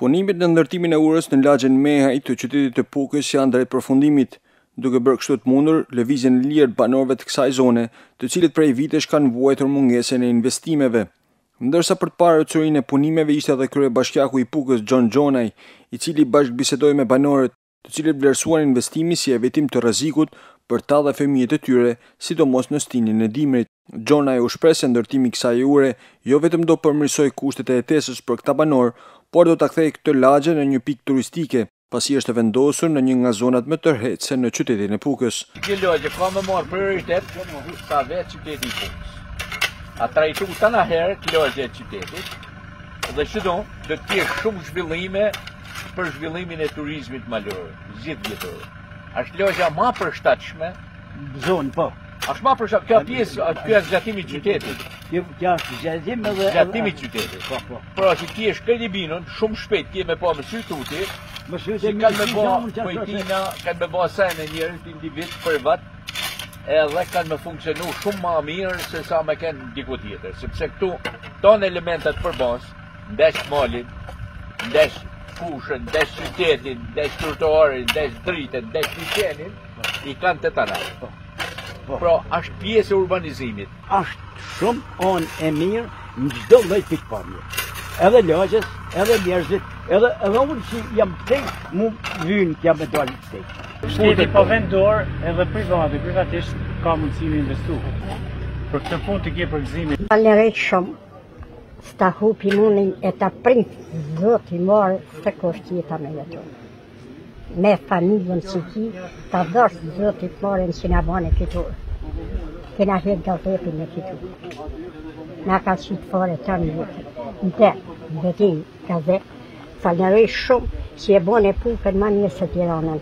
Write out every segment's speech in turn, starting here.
Punimet në ndërtimin e urës në lagjen Mehaj të qytetit të Pukës janë drejt përfundimit, duke bërë kështu të mundur lëvizjen e lirë të banorëve të kësaj zone, të cilët prej vitesh kanë vuajtur mungesën e investimeve. Ndërsa për të parë ecurinë e punimeve ishte dhe kryebashkiaku i Pukës Gjon Gjonaj, i cili bashkëbisedoi me banorët, të cilët vlerësuan investimin si evitim të rrezikut për ta dhe fëmijët e tyre, sidomos në stinin e dimrit. Gjonaj u shpreh se ndërtimi i kësaj ure jo vetëm do përmirësojë kushtet e jetesës për këta banorë, por do ta kthejë këtë lagje në një pikë turistike, pasi është e vendosur në një nga zonat më tërheqëse në qytetin e Pukës. Kjo lagje ka me marrë prioritet në kusht sa vetë qyteti i Pukës. A trajtu të në herë kjo lagje e qytetit, dhe që do, do të tjerë shumë zhvillime, për zhvillimin e turizmit malor, gjithë vjetor. Asht lagjja ma e përshtatshme? Zonë, po. Asht ma e përshtatshme, kjo pjesë, kjo është zgjatim i qytetit. Kjo është zgjatim edhe... Zgjatim i qytetit, po, po. Pra, që ti është këllë i binën, shumë shpet, ti e me po më sy të uti, më sy të kanë me po, po i tina, kanë me po sajnë e njërës, ti ndi vitë privat, edhe kanë me funksionu shumë ma mirë se sa me kenë diku tjetër, sepse këtu tanë elementet përbashkë, Ndesh malin, ndesh fushën, ndesh qytetin, ndesh trotuarin, ndesh dritën, ndesh liqenin, i kanë të tëra. Po. Po. Pra, është pjesë e urbanizimit. Është shumë zonë e mirë në çdo lloj pikpamje. Edhe lagjes, edhe njerëzit, edhe edhe unë që jam këtej, m'vjen kja me dalë këtej. Shteti po ven dorë edhe privati, privatisht ka mundësi me investu. Për këtë punë të kesh përgëzime. Faleminderit shumë. S'ta hupi munin e ta rritë zoti more se ku është jeta me jetu. Me familjen që ki, ta dhashtë zoti more në që na bane këtu. Kena hekë gazepin me këtu. Na ka qitë fare të një jetë. Në te, në dhe ti, gazep, faleminderit shumë që e bane Pukën ma mirë se Tiranën.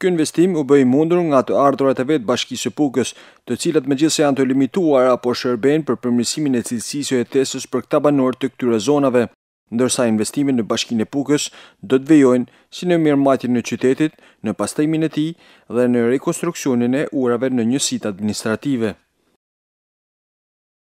Ky investim u bë i mundur nga të ardhurat e vetë Bashkisë së Pukës, të cilat megjithëse janë të limituara, po shërbejnë për përmirësimin e cilësisë së jetesës për këta banorë të këtyre zonave, ndërsa investimet në Bashkinë e Pukës do të vijojnë si në mirëmbajtjen e qytetit, në pastrimin e tij dhe në rikonstruksionin e urave në njësitë administrative.